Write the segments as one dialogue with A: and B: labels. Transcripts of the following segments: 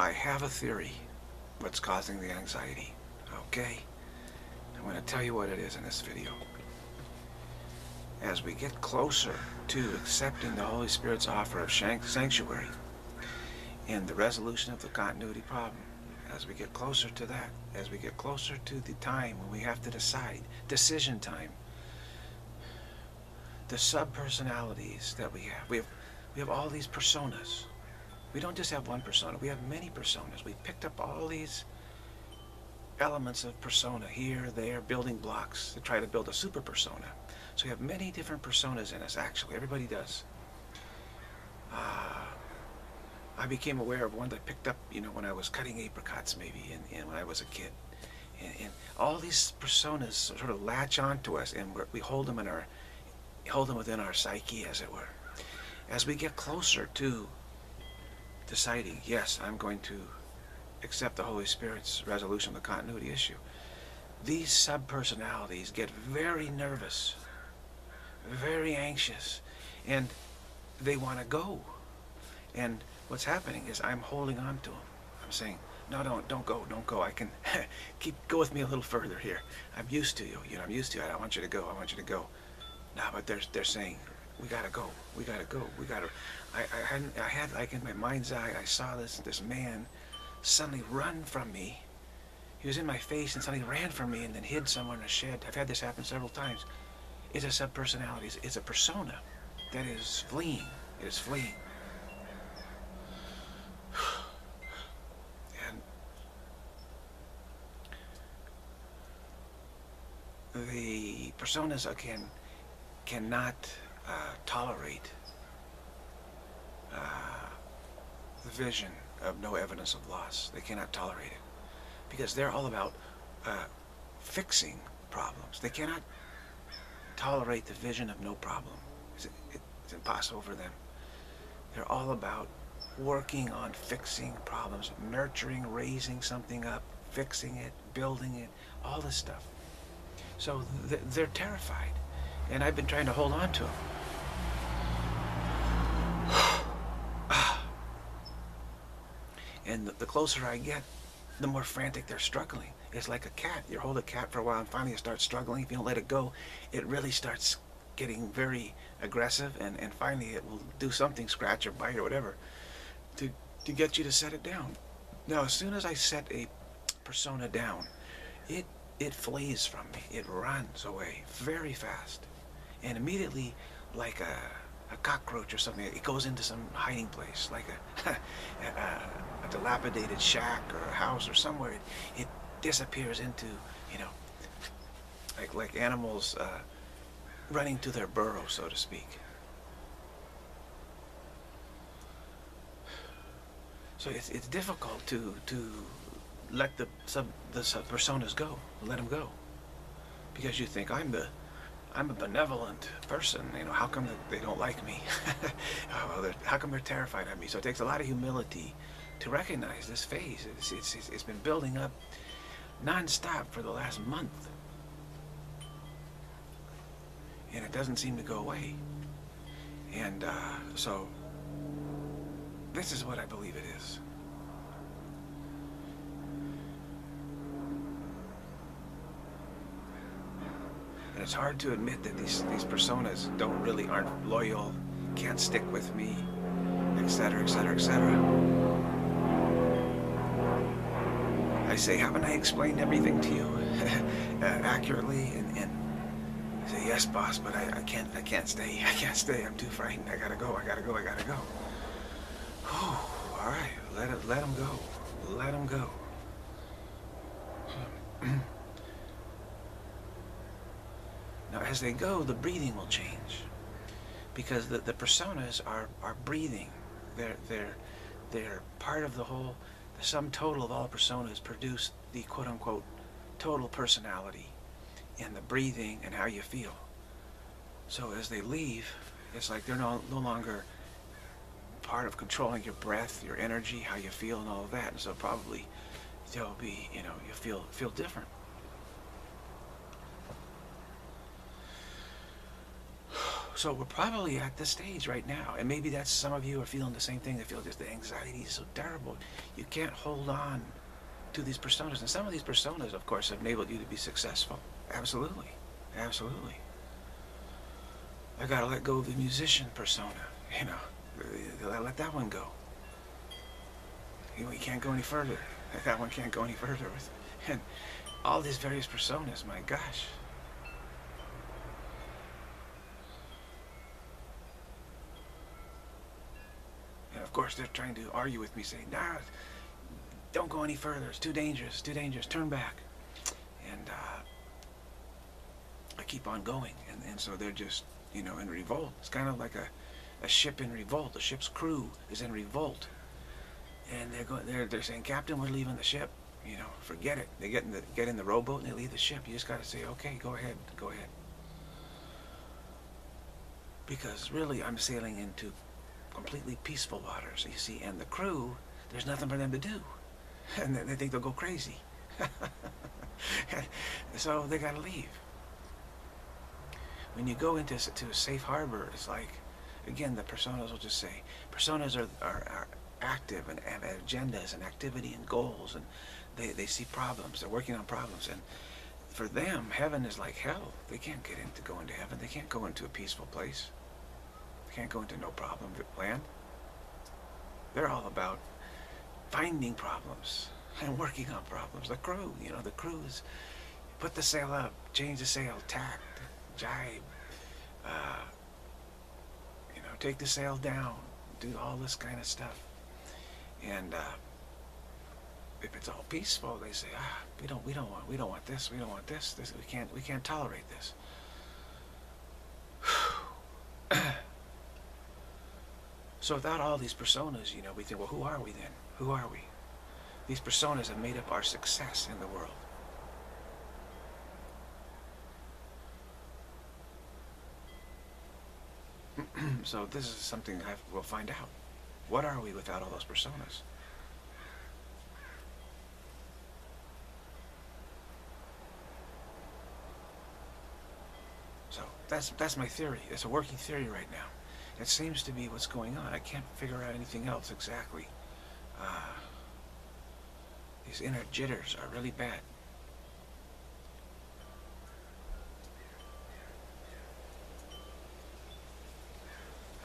A: I have a theory what's causing the anxiety. Okay? I'm going to tell you what it is in this video. As we get closer to accepting the Holy Spirit's offer of shank sanctuary and the resolution of the continuity problem, as we get closer to that, as we get closer to the time when we have to decide, decision time, the sub-personalities that we have, we have, we have all these personas. We don't just have one persona, we have many personas. We picked up all these elements of persona here, there, building blocks to try to build a super persona. So we have many different personas in us, actually. Everybody does. Uh, I became aware of one that I picked up, you know, when I was cutting apricots, maybe, and, and when I was a kid. And, and, all these personas sort of latch onto us, and we hold them in our, hold them within our psyche, as it were. As we get closer to deciding, yes, I'm going to accept the Holy Spirit's resolution of the continuity issue. These sub-personalities get very nervous, very anxious, and they want to go. And what's happening is I'm holding on to them. I'm saying, no, don't, don't go, don't go. I can keep, go with me a little further here. I'm used to you, you know, I'm used to you. I don't want you to go, I want you to go. No, but they're, they're saying, we gotta go, we gotta go, we gotta. I, I, hadn't, I had, like in my mind's eye, I saw this, this man suddenly run from me. He was in my face and suddenly ran from me and then hid somewhere in a shed. I've had this happen several times. It's a subpersonality. It's a persona that is fleeing. It is fleeing. And the personas again cannot tolerate uh, the vision of no evidence of loss. They cannot tolerate it because they're all about uh, fixing problems. They cannot tolerate the vision of no problem. It's, it's impossible for them. They're all about working on fixing problems, nurturing, raising something up, fixing it, building it, all this stuff. So th they're terrified. And I've been trying to hold on to them. And the, closer I get, the more frantic they're struggling. It's like a cat. You hold a cat for a while and finally it starts struggling. If you don't let it go, it really starts getting very aggressive and, and finally it will do something, scratch or bite or whatever, to, to get you to set it down. Now, as soon as I set a persona down, it, it flees from me. It runs away very fast. And immediately, like a, a cockroach or something. It goes into some hiding place, like a, a, a dilapidated shack or a house or somewhere. It, it, disappears into, you know, like like animals uh, running to their burrow, so to speak. So it's it's difficult to to let the sub the sub personas go, let them go, because you think I'm the I'm a benevolent person. You know, how come they don't like me? well, how come they're terrified of me? So it takes a lot of humility to recognize this phase. It's, it's, it's been building up non-stop for the last month. And it doesn't seem to go away. And uh, so this is what I believe it is. And it's hard to admit that these, these personas don't really, aren't loyal, can't stick with me, etc., etc., etc. I say, haven't I explained everything to you uh, accurately? And, and I say, yes, boss, but I, I can't, I can't stay. I can't stay. I'm too frightened. I gotta go. I gotta go. I gotta go. Whew, all right, let it, let him go. Let him go. Now, as they go, the breathing will change because the, the personas are, are breathing. They're, they're, they're part of the whole, the sum total of all personas produce the quote-unquote total personality and the breathing and how you feel. So as they leave, it's like they're no, no longer part of controlling your breath, your energy, how you feel and all of that. And so probably they'll be, you know, you feel feel different. So we're probably at this stage right now, and maybe that's some of you are feeling the same thing. They feel just the anxiety is so terrible. You can't hold on to these personas, and some of these personas, of course, have enabled you to be successful. Absolutely, absolutely. I gotta let go of the musician persona. You know, let that one go. You can't go any further. That one can't go any further and all these various personas. My gosh. Of course, they're trying to argue with me, saying, "Nah, don't go any further. It's too dangerous. Too dangerous. Turn back." And uh, I keep on going, and, and so they're just, you know, in revolt. It's kind of like a, a ship in revolt. The ship's crew is in revolt, and they're going. They're they're saying, "Captain, we're leaving the ship." You know, forget it. They get in the get in the rowboat and they leave the ship. You just got to say, "Okay, go ahead, go ahead." Because really, I'm sailing into completely peaceful waters, you see, and the crew, there's nothing for them to do. And they think they'll go crazy. so they got to leave. When you go into to a safe harbor, it's like, again, the personas will just say, personas are, are, are active and have agendas and activity and goals, and they, they see problems. They're working on problems. And for them, heaven is like hell. They can't get into go into heaven. They can't go into a peaceful place. Can't go into no problem with land. They're all about finding problems and working on problems. The crew, you know, the crews put the sail up, change the sail, tack, jibe, uh, you know, take the sail down, do all this kind of stuff. And uh, if it's all peaceful, they say, ah, we don't, we don't want, we don't want this, we don't want this, this, we can't, we can't tolerate this. So without all these personas, you know, we think, well, who are we then? Who are we? These personas have made up our success in the world. so this is something I will find out. What are we without all those personas? So that's that's my theory. It's a working theory right now. It seems to be what's going on. I can't figure out anything else exactly. Uh, these inner jitters are really bad.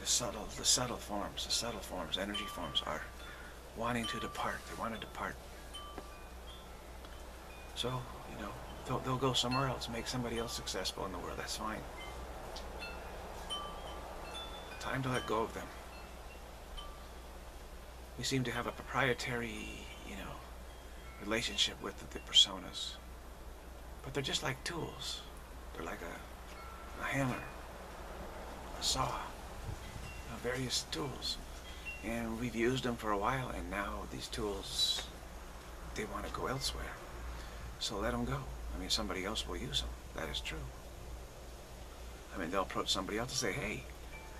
A: The subtle, the subtle forms, the subtle forms, energy forms are wanting to depart. They want to depart. So, you know, they'll, they'll go somewhere else, make somebody else successful in the world. That's fine. Time to let go of them. We seem to have a proprietary, you know, relationship with the, personas. But they're just like tools. They're like a, a hammer, a saw, various tools. And we've used them for a while, and now these tools, they want to go elsewhere. So let them go. I mean, somebody else will use them. That is true. I mean, they'll approach somebody else and say, hey,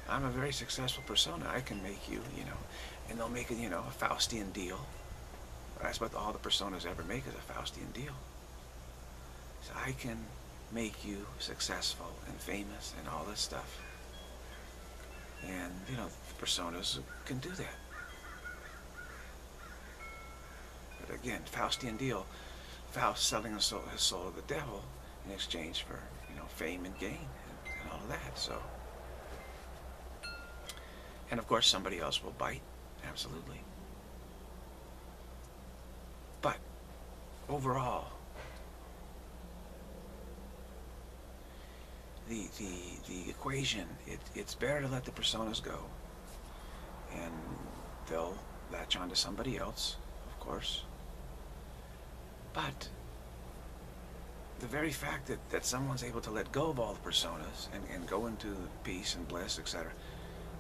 A: I'm a very successful persona. I can make you, you know, and they'll make it, you know, a Faustian deal. That's what all the personas ever make is a Faustian deal. So I can make you successful and famous and all this stuff. And, you know, personas can do that. But again, Faustian deal, Faust selling his soul, his soul to the devil in exchange for, you know, fame and gain and, and all of that. So and of course, somebody else will bite. Absolutely. But overall, the, the, the equation, it, it's better to let the personas go. And they'll latch onto somebody else, of course. But the very fact that, that someone's able to let go of all the personas and, and go into peace and bliss, etc.,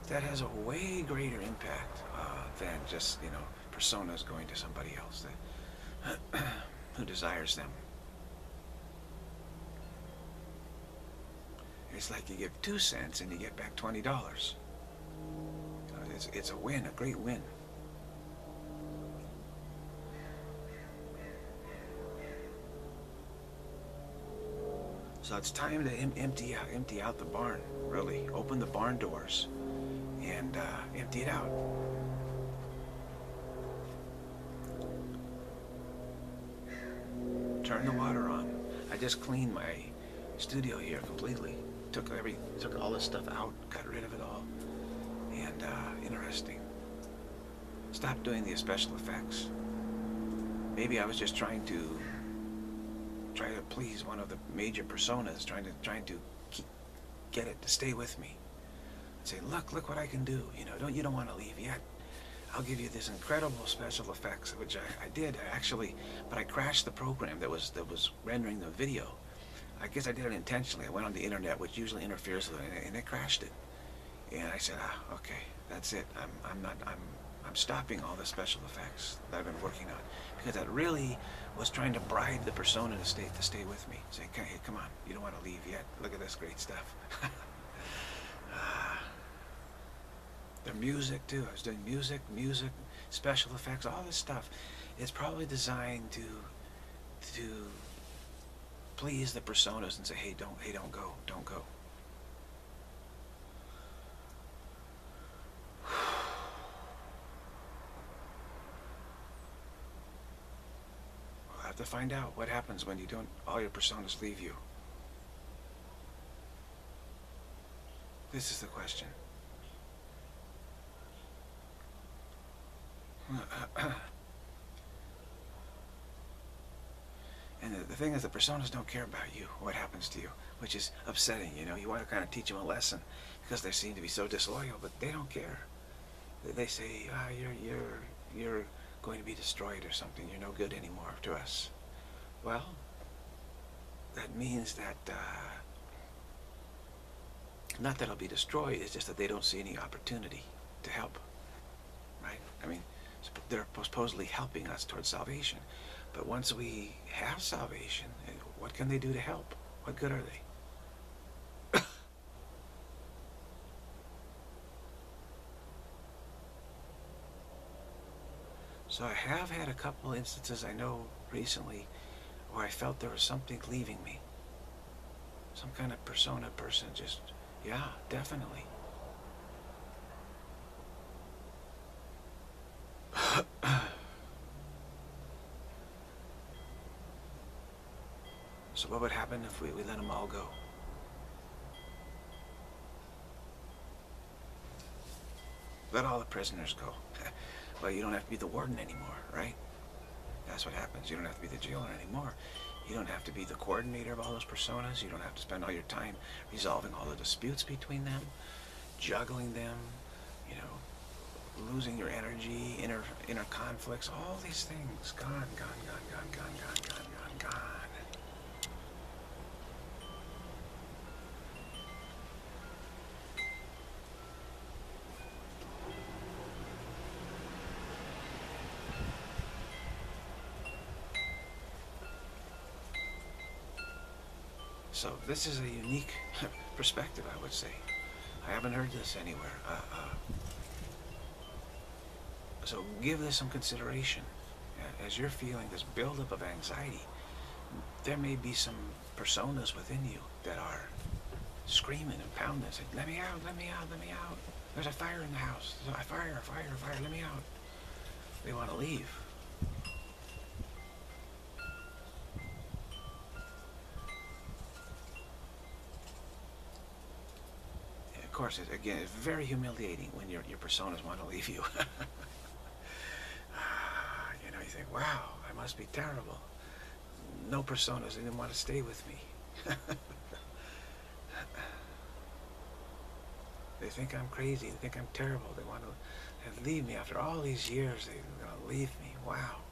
A: that has a way greater impact uh, than just, you know, personas going to somebody else that, who desires them. It's like you give two cents and you get back $20. It's, it's a win, a great win. So it's time to em empty out, empty out the barn. Really, open the barn doors and uh, empty it out. Turn the water on. I just cleaned my studio here completely. Took every, took all this stuff out, got rid of it all. And uh, interesting. Stop doing the special effects. Maybe I was just trying to try to please one of the major personas, trying to trying to keep, get it to stay with me. Say, look, look what I can do. You know, don't you don't want to leave yet. I'll give you this incredible special effects, which I, I did actually, but I crashed the program that was that was rendering the video. I guess I did it intentionally. I went on the internet, which usually interferes with it, and it crashed it. And I said, ah, okay, that's it. I'm, I'm not, I'm, I'm stopping all the special effects that I've been working on because that really was trying to bribe the persona to stay, to stay with me. Say, hey, come on, you don't want to leave yet. Look at this great stuff. The music too. I was doing music, music, special effects, all this stuff. It's probably designed to to please the personas and say, hey, don't, hey, don't go, don't go. We'll have to find out what happens when you don't, all your personas leave you. This is the question. and the, the, thing is, the personas don't care about you, what happens to you, which is upsetting, you know. You want to kind of teach them a lesson because they seem to be so disloyal, but they don't care. They, they say, ah, you're, you're, you're going to be destroyed or something. You're no good anymore to us. Well, that means that, uh, not that I'll be destroyed, it's just that they don't see any opportunity to help, right? I mean, they're supposedly helping us towards salvation. But once we have salvation, eh, what can they do to help? What good are they? so I have had a couple instances I know recently where I felt there was something leaving me. Some kind of persona person just, yeah, definitely. So what would happen if we, we let them all go? Let all the prisoners go. well, you don't have to be the warden anymore, right? That's what happens. You don't have to be the jailer anymore. You don't have to be the coordinator of all those personas. You don't have to spend all your time resolving all the disputes between them, juggling them, you know, losing your energy, inner inner conflicts, all these things gone, gone, gone, gone, gone, gone, gone, gone, gone. So this is a unique perspective, I would say. I haven't heard this anywhere. Uh, uh, so give this some consideration. As you're feeling this buildup of anxiety, there may be some personas within you that are screaming and pounding, saying, let me out, let me out, let me out. There's a fire in the house. There's a fire, fire, fire, let me out. They want to leave. Course, it, again, it's very humiliating when your, your personas want to leave you. Ah, you know, you think, wow, I must be terrible. No personas didn't want to stay with me. they think I'm crazy. They think I'm terrible. They want to leave me after all these years. They're going to leave me. Wow.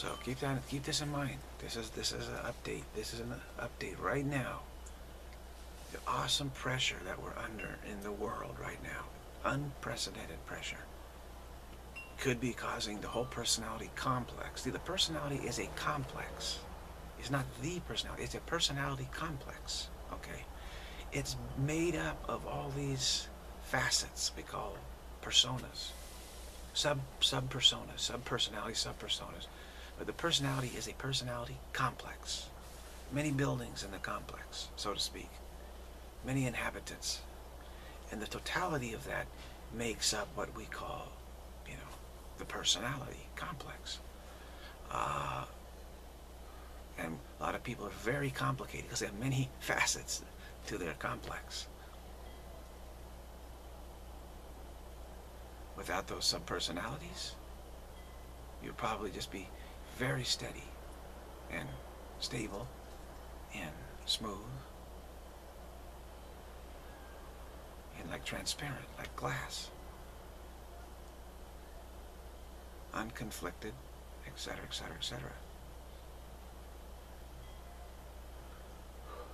A: So keep that, keep this in mind. This is this is an update. This is an update right now. The awesome pressure that we're under in the world right now, unprecedented pressure. could be causing the whole personality complex. See, the personality is a complex. It's not the personality. It's a personality complex. Okay? It's made up of all these facets we call personas. Sub sub personas, sub personality, sub personas. But the personality is a personality complex. Many buildings in the complex, so to speak. Many inhabitants. And the totality of that makes up what we call, you know, the personality complex. Uh, and a lot of people are very complicated because they have many facets to their complex. Without those subpersonalities, you'd probably just be very steady and stable and smooth and like transparent, like glass. Unconflicted, etc., etc., etc.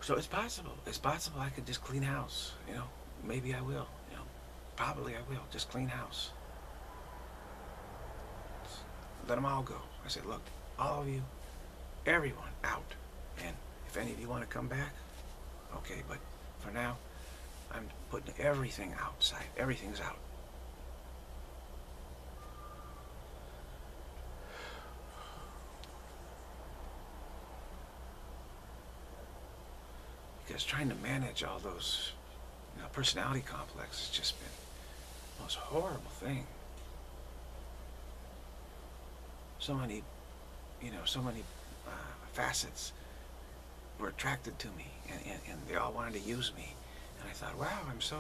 A: So it's possible. It's possible I could just clean house. You know, maybe I will. You know, probably I will. Just clean house. Let them all go. I said, look, all of you, everyone out. And if any of you want to come back, okay. But for now, I'm putting everything outside. Everything's out. Because trying to manage all those you know, personality complexes has just been the most horrible thing. So many, you know, so many uh, facets were attracted to me, and, and, and they all wanted to use me. And I thought, wow, I'm so,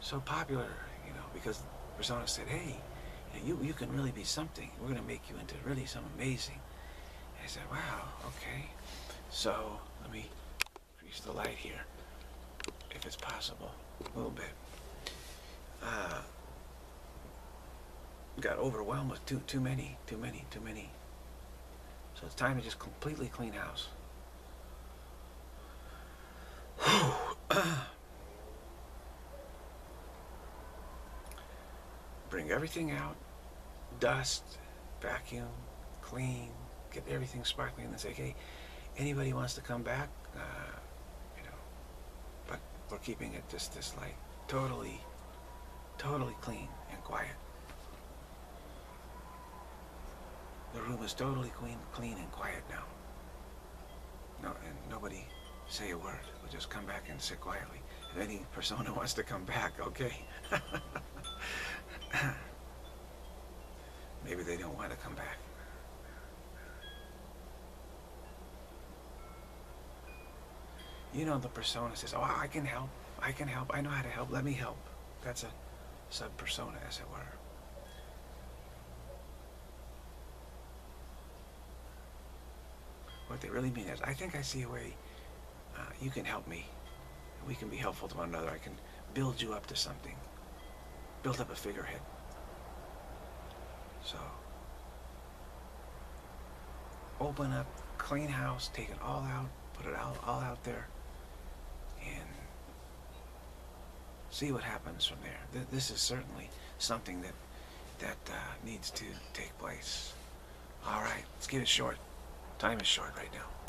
A: so popular, you know, because persona said, hey, you, you can really be something. We're going to make you into really some amazing. And I said, wow, okay. So let me increase the light here, if it's possible, a little bit. Uh, got overwhelmed with too, too many, too many, too many. It's time to just completely clean house. Bring everything out, dust, vacuum, clean, get everything sparkling, and then say, hey, anybody wants to come back, uh, you know, but we're keeping it just this light, totally, totally clean and quiet. The room is totally clean, clean and quiet now. No, and nobody say a word. We'll just come back and sit quietly. If any persona wants to come back, okay. Maybe they don't want to come back. You know, the persona says, oh, I can help. I can help. I know how to help. Let me help. That's a sub-persona, as it were. They really mean is, I think I see a way uh, you can help me. We can be helpful to one another. I can build you up to something. Build up a figurehead. So, open up, clean house, take it all out, put it all, all out there, and see what happens from there. This is certainly something that that uh, needs to take place. All right, let's get it short. Time is short right now.